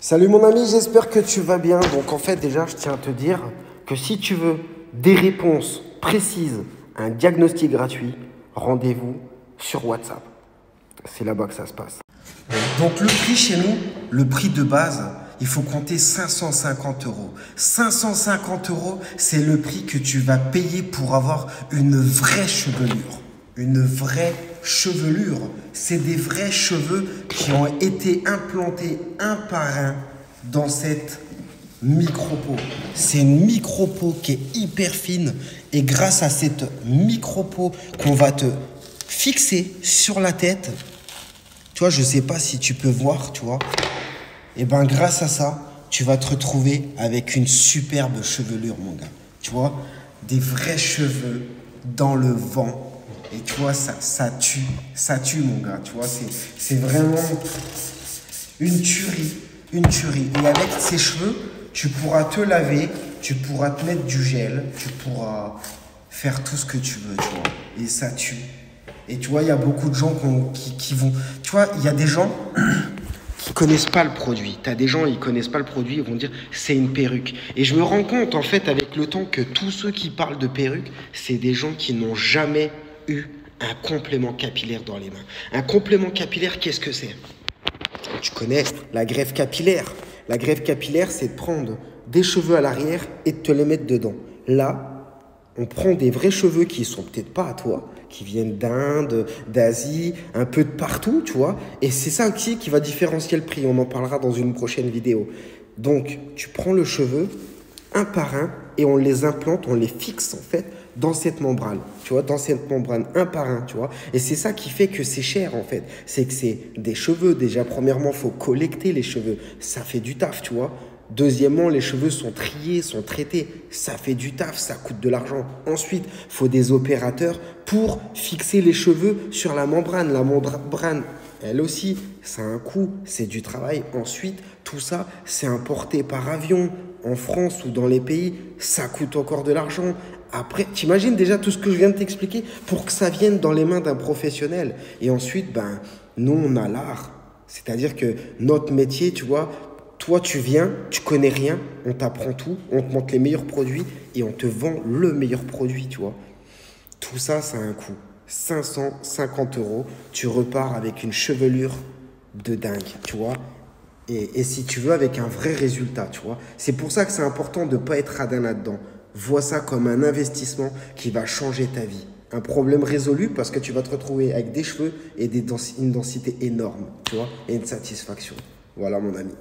Salut mon ami, j'espère que tu vas bien. Donc en fait déjà, je tiens à te dire que si tu veux des réponses précises, un diagnostic gratuit, rendez-vous sur WhatsApp. C'est là-bas que ça se passe. Donc le prix chez nous, le prix de base, il faut compter 550 euros. 550 euros, c'est le prix que tu vas payer pour avoir une vraie chevelure. Une vraie chevelure. C'est des vrais cheveux qui ont été implantés un par un dans cette micro-peau. C'est une micro-peau qui est hyper fine et grâce à cette micro-peau qu'on va te fixer sur la tête, tu vois, je sais pas si tu peux voir, tu vois. Et ben grâce à ça, tu vas te retrouver avec une superbe chevelure, mon gars. Tu vois, des vrais cheveux dans le vent. Et tu vois, ça, ça tue, ça tue, mon gars. Tu vois, c'est vraiment une tuerie, une tuerie. Et avec ces cheveux, tu pourras te laver, tu pourras te mettre du gel, tu pourras faire tout ce que tu veux, tu vois. Et ça tue. Et tu vois, il y a beaucoup de gens qui, qui, vont... Tu vois, il y a des gens qui connaissent pas le produit. Tu as des gens, ils connaissent pas le produit, ils vont dire c'est une perruque. Et je me rends compte, en fait, avec le temps, que tous ceux qui parlent de perruque, c'est des gens qui n'ont jamais un complément capillaire dans les mains. Un complément capillaire, qu'est-ce que c'est? Tu connais la greffe capillaire. La greffe capillaire, c'est de prendre des cheveux à l'arrière et de te les mettre dedans. Là, on prend des vrais cheveux qui sont peut-être pas à toi, qui viennent d'Inde, d'Asie, un peu de partout, tu vois. Et c'est ça aussi qui va différencier le prix. On en parlera dans une prochaine vidéo. Donc, tu prends le cheveu un par un et on les implante, on les fixe en fait dans cette membrane, tu vois, dans cette membrane, un par un, tu vois. Et c'est ça qui fait que c'est cher, en fait. C'est que c'est des cheveux. Déjà, premièrement, faut collecter les cheveux. Ça fait du taf, tu vois. Deuxièmement, les cheveux sont triés, sont traités. Ça fait du taf, ça coûte de l'argent. Ensuite, faut des opérateurs pour fixer les cheveux sur la membrane. La membrane, elle aussi, ça a un coût, c'est du travail. Ensuite, tout ça, c'est importé par avion en France ou dans les pays, ça coûte encore de l'argent. Après, t'imagines déjà tout ce que je viens de t'expliquer pour que ça vienne dans les mains d'un professionnel. Et ensuite, ben, nous, on a l'art. C'est-à-dire que notre métier, tu vois, toi, tu viens, tu connais rien, on t'apprend tout, on te montre les meilleurs produits et on te vend le meilleur produit, tu vois. Tout ça, ça a un coût. 550 euros, tu repars avec une chevelure de dingue, tu vois. Et, et, si tu veux, avec un vrai résultat, tu vois. C'est pour ça que c'est important de ne pas être radin là-dedans. Vois ça comme un investissement qui va changer ta vie. Un problème résolu parce que tu vas te retrouver avec des cheveux et des une densité énorme, tu vois, et une satisfaction. Voilà mon ami.